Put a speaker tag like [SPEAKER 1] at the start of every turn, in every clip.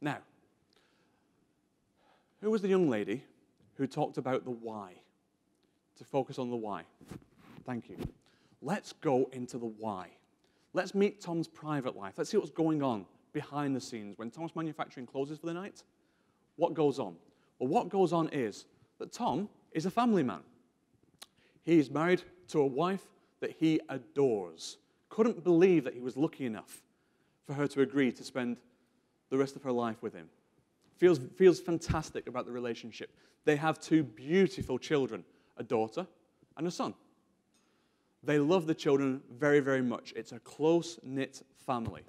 [SPEAKER 1] Now, who was the young lady who talked about the why? To focus on the why. Thank you. Let's go into the why. Let's meet Tom's private life. Let's see what's going on behind the scenes. When Tom's Manufacturing closes for the night, what goes on? Well, what goes on is that Tom is a family man. He's married to a wife that he adores. Couldn't believe that he was lucky enough for her to agree to spend the rest of her life with him. Feels, feels fantastic about the relationship. They have two beautiful children a daughter and a son. They love the children very, very much. It's a close knit family.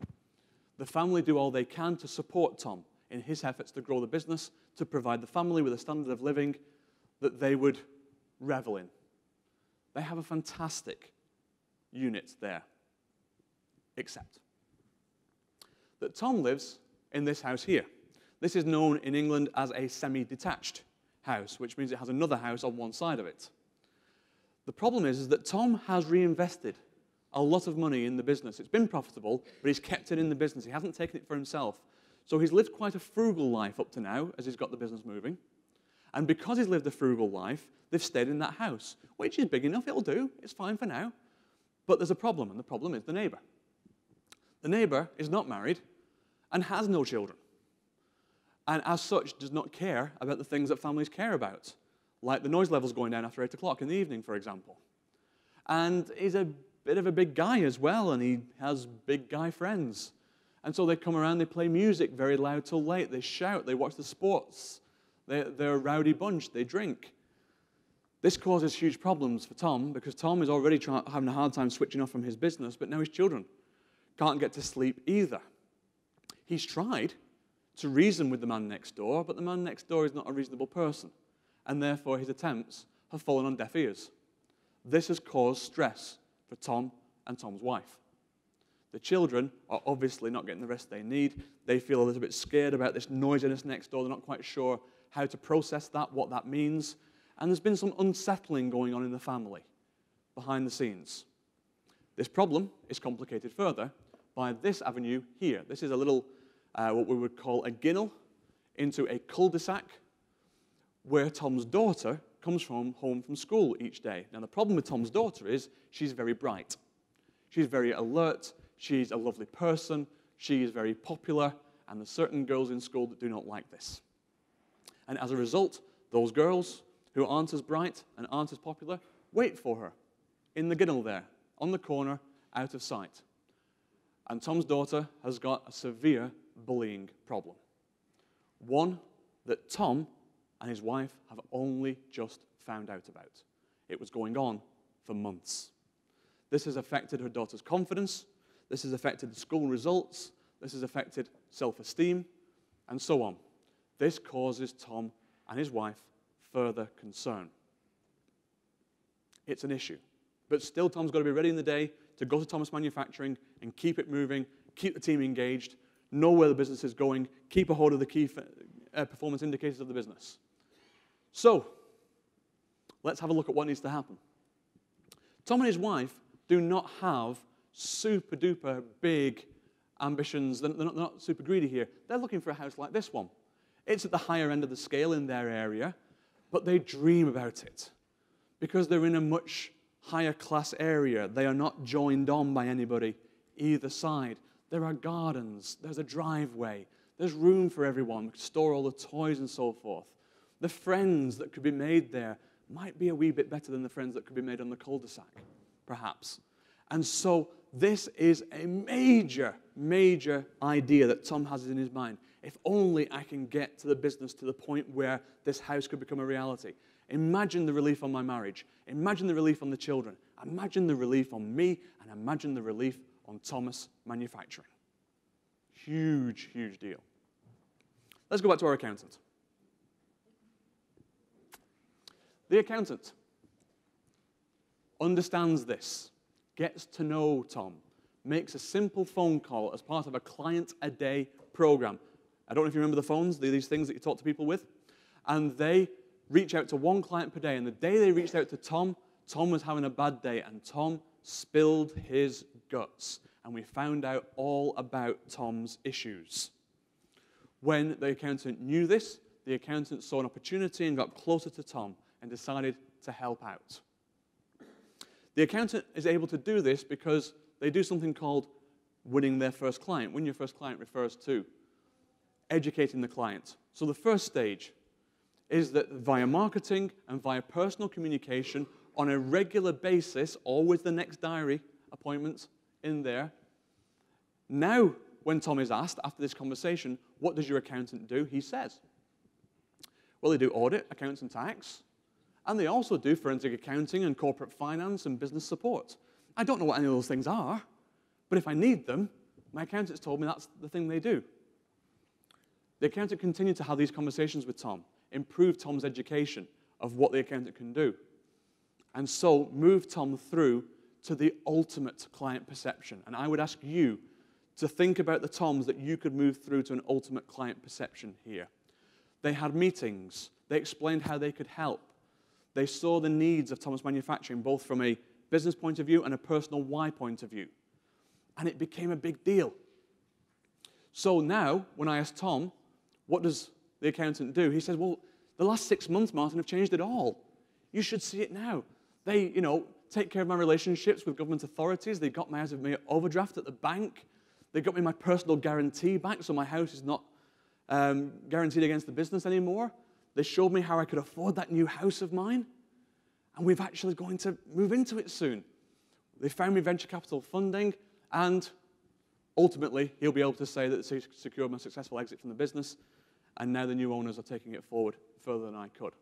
[SPEAKER 1] The family do all they can to support Tom in his efforts to grow the business, to provide the family with a standard of living that they would revel in. They have a fantastic unit there. Except that Tom lives in this house here. This is known in England as a semi detached house, which means it has another house on one side of it. The problem is, is that Tom has reinvested a lot of money in the business. It's been profitable, but he's kept it in the business. He hasn't taken it for himself. So he's lived quite a frugal life up to now as he's got the business moving. And because he's lived a frugal life, they've stayed in that house, which is big enough. It'll do. It's fine for now. But there's a problem, and the problem is the neighbor. The neighbor is not married and has no children. And as such, does not care about the things that families care about, like the noise levels going down after 8 o'clock in the evening, for example. And he's a bit of a big guy as well, and he has big guy friends. And so they come around, they play music very loud till late, they shout, they watch the sports. They're, they're a rowdy bunch, they drink. This causes huge problems for Tom because Tom is already having a hard time switching off from his business, but now his children can't get to sleep either. He's tried to reason with the man next door, but the man next door is not a reasonable person, and therefore his attempts have fallen on deaf ears. This has caused stress for Tom and Tom's wife. The children are obviously not getting the rest they need. They feel a little bit scared about this noisiness next door. They're not quite sure how to process that, what that means. And there's been some unsettling going on in the family behind the scenes. This problem is complicated further by this avenue here. This is a little uh, what we would call a ginnel into a cul-de-sac where Tom's daughter comes from home from school each day. Now, the problem with Tom's daughter is she's very bright. She's very alert. She's a lovely person. She is very popular. And there's certain girls in school that do not like this. And as a result, those girls who aren't as bright and aren't as popular wait for her in the ginnel there, on the corner, out of sight. And Tom's daughter has got a severe bullying problem. One that Tom and his wife have only just found out about. It was going on for months. This has affected her daughter's confidence, this has affected the school results, this has affected self esteem, and so on. This causes Tom and his wife further concern. It's an issue. But still, Tom's got to be ready in the day to go to Thomas Manufacturing and keep it moving, keep the team engaged, know where the business is going, keep a hold of the key uh, performance indicators of the business. So, let's have a look at what needs to happen. Tom and his wife do not have super duper big ambitions. They're not, they're not super greedy here. They're looking for a house like this one. It's at the higher end of the scale in their area, but they dream about it because they're in a much higher class area. They are not joined on by anybody either side. There are gardens, there's a driveway, there's room for everyone. We store all the toys and so forth. The friends that could be made there might be a wee bit better than the friends that could be made on the cul de sac, perhaps. And so, this is a major, major idea that Tom has in his mind. If only I can get to the business to the point where this house could become a reality. Imagine the relief on my marriage. Imagine the relief on the children. Imagine the relief on me, and imagine the relief on Thomas Manufacturing. Huge, huge deal. Let's go back to our accountant. The accountant understands this, gets to know Tom, makes a simple phone call as part of a client a day program. I don't know if you remember the phones, these things that you talk to people with. And they reach out to one client per day. And the day they reached out to Tom, Tom was having a bad day, and Tom spilled his guts. And we found out all about Tom's issues. When the accountant knew this, the accountant saw an opportunity and got closer to Tom and decided to help out. The accountant is able to do this because they do something called winning their first client. Win your first client refers to educating the client. So the first stage is that via marketing and via personal communication on a regular basis, always the next diary appointment in there. Now, when Tom is asked after this conversation, what does your accountant do? He says, well, they do audit, accounts, and tax. And they also do forensic accounting and corporate finance and business support. I don't know what any of those things are, but if I need them, my accountant's told me that's the thing they do. The accountant continued to have these conversations with Tom, improve Tom's education of what the accountant can do, and so move Tom through to the ultimate client perception. And I would ask you to think about the Toms that you could move through to an ultimate client perception here. They had meetings, they explained how they could help, they saw the needs of Thomas Manufacturing, both from a business point of view and a personal why point of view. And it became a big deal. So now, when I asked Tom, what does the accountant do? He says, well, the last six months, Martin, have changed it all. You should see it now. They, you know, take care of my relationships with government authorities. They got me out of my overdraft at the bank. They got me my personal guarantee back, so my house is not um, guaranteed against the business anymore. They showed me how I could afford that new house of mine. And we've actually going to move into it soon. They found me venture capital funding, and ultimately, he'll be able to say that they secured my successful exit from the business, and now the new owners are taking it forward further than I could.